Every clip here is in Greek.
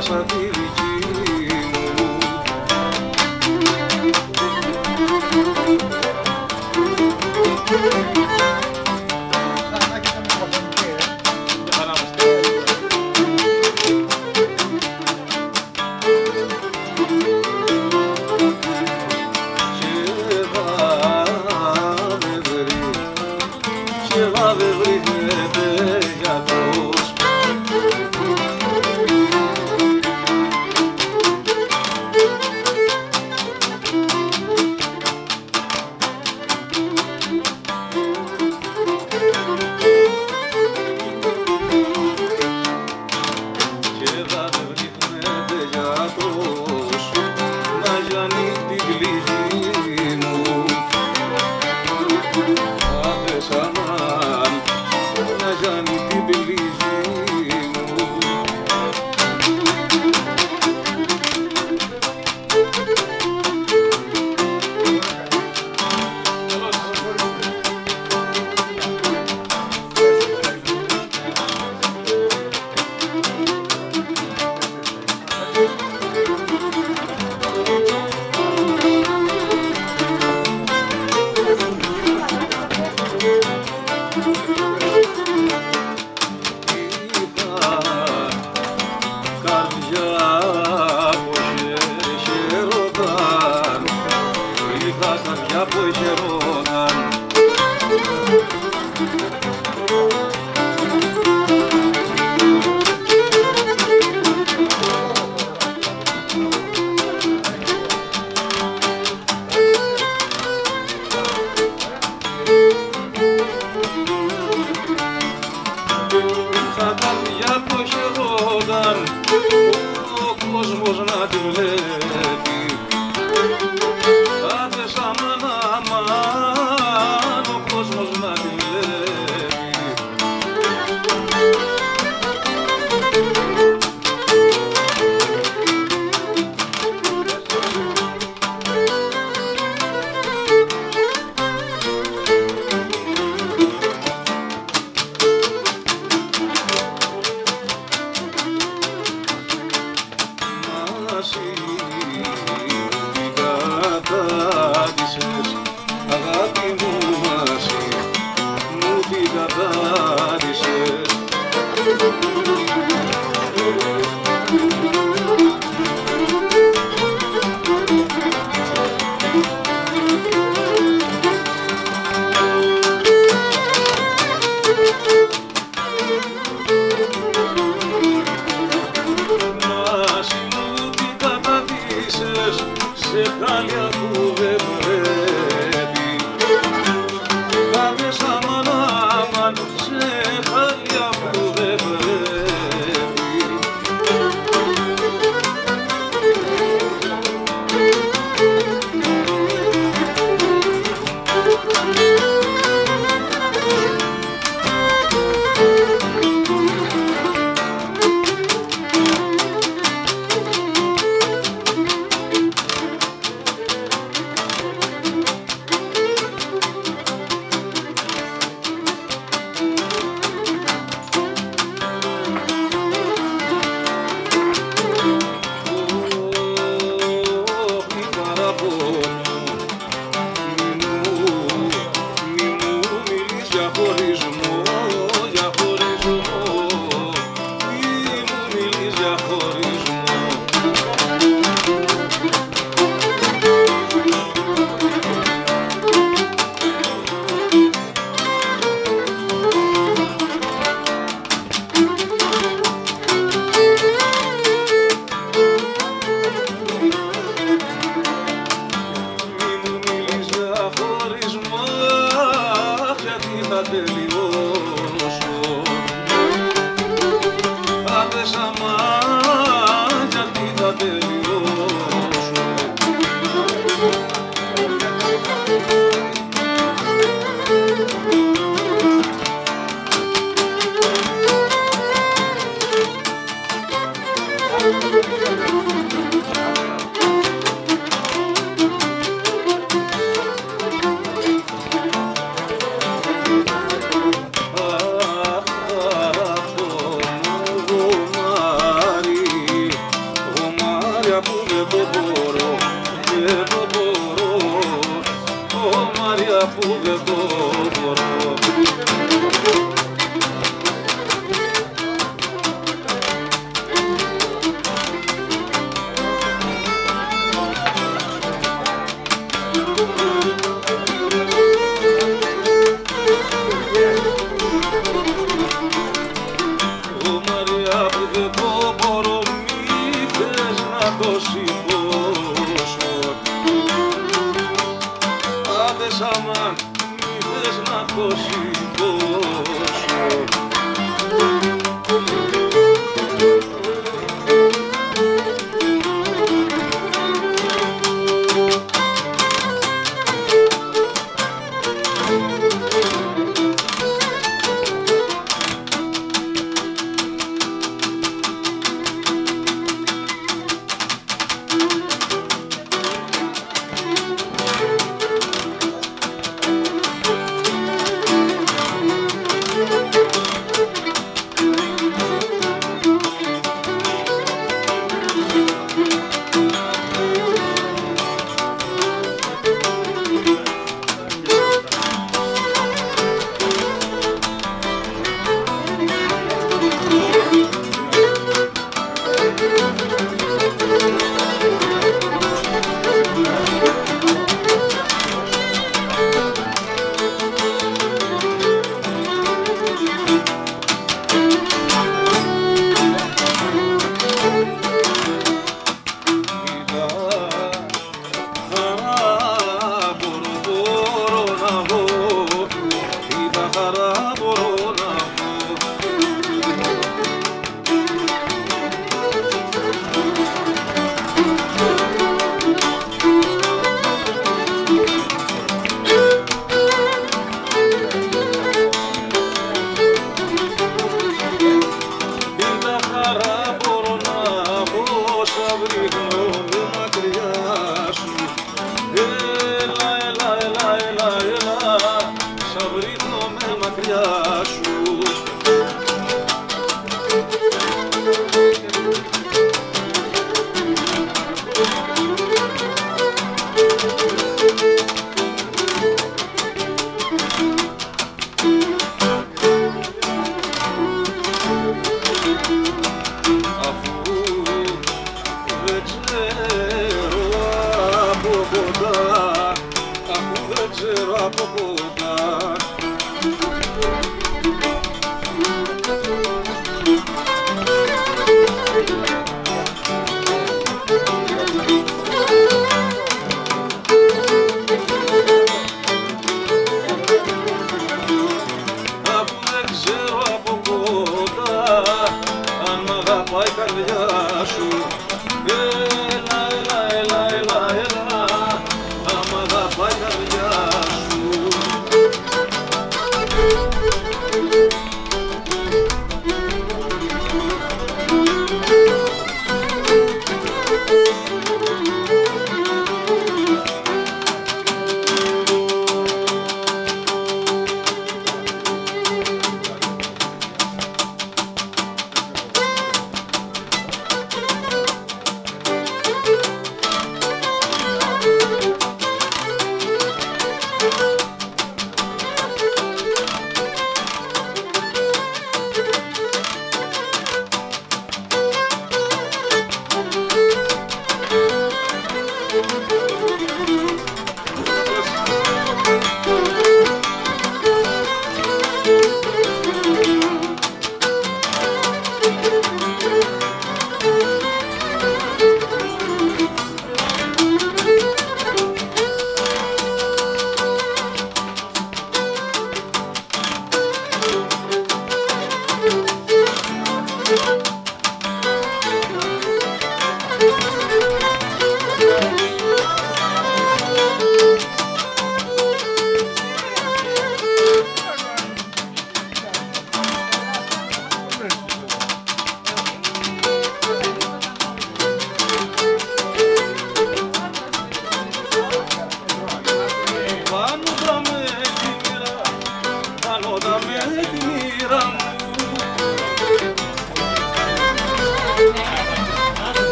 σαν τη δική μου και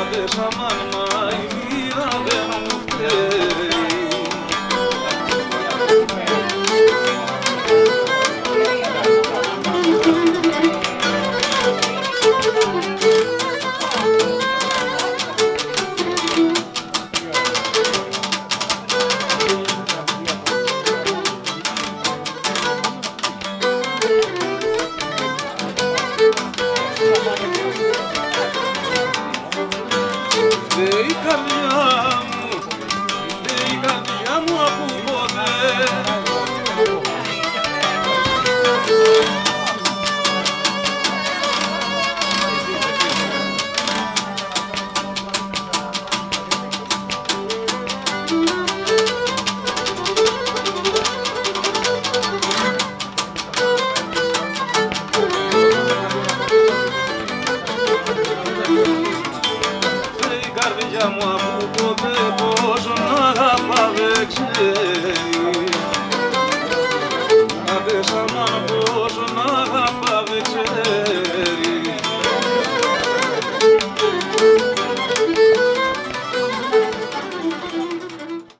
Adı Kamanma göremiyor